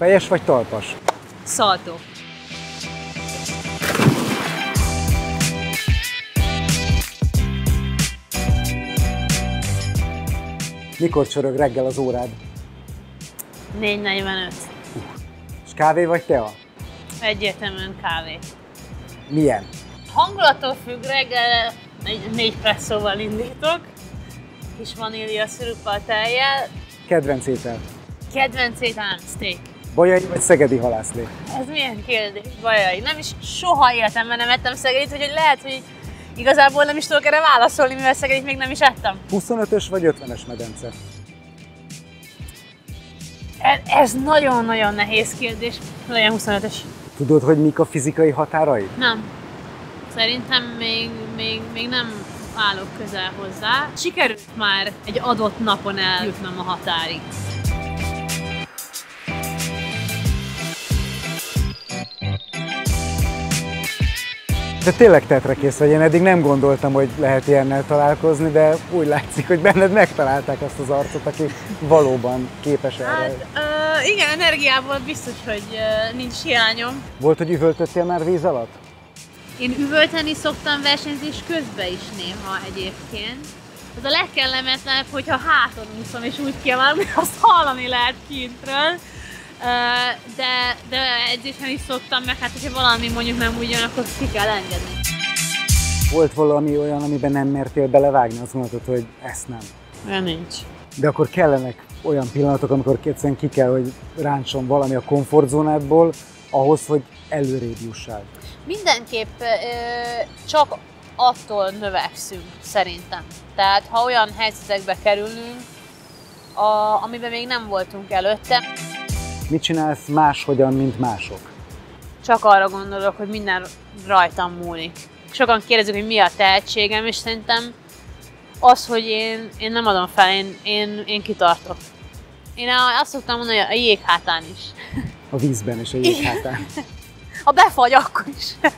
Fejes vagy talpas? Szaltó. Mikor csörög reggel az órád? 4.45. És kávé vagy tea? Egyértelműen kávé. Milyen? Hangulattól függ, reggel egy négy presszóval indítok, kis vanília sziruppal teljel, Kedvenc étel? kedvenc ételem steak. Bajai vagy szegedi halászlé? Ez milyen kérdés, bajai. Nem is soha életemben nem ettem szegedit, hogy lehet, hogy igazából nem is tudok erre válaszolni, mivel szegedit még nem is ettem. 25-ös vagy 50-es medence? E- Ez nagyon-nagyon nehéz kérdés. Legyen 25-ös. Tudod, hogy mik a fizikai határai? Nem. Szerintem még, még, még nem állok közel hozzá. Sikerült már egy adott napon eljutnom a határig. De tényleg tetrekész vagy, én eddig nem gondoltam, hogy lehet ilyennel találkozni, de úgy látszik, hogy benned megtalálták azt az arcot, aki valóban képes erre. Hát uh, igen, energiából biztos, hogy uh, nincs hiányom. Volt, hogy üvöltöttél már víz alatt? Én üvölteni szoktam versenyzés közben is néha egyébként. Az a legkellemetlenebb, hogyha háton úszom és úgy kiemel, hogy azt hallani lehet kintről. De, de edzésen is szoktam, meg hát, hogyha valami mondjuk nem úgy jön, akkor ki kell engedni. Volt valami olyan, amiben nem mertél belevágni, azt mondtad, hogy ezt nem. Olyan nincs. De akkor kellenek olyan pillanatok, amikor egyszerűen ki kell, hogy ráncson valami a komfortzónádból, ahhoz, hogy előrébb jussál. Mindenképp ö, csak attól növekszünk, szerintem. Tehát, ha olyan helyzetekbe kerülünk, a, amiben még nem voltunk előtte, Mit csinálsz máshogyan, mint mások? csak arra gondolok, hogy minden rajtam múlik. Sokan kérdezik, hogy mi a tehetségem, és szerintem az, hogy én, én nem adom fel, én, én, én kitartok. Én azt szoktam mondani, hogy a jég hátán is. A vízben és a jéghátán. Ha befagy, akkor is.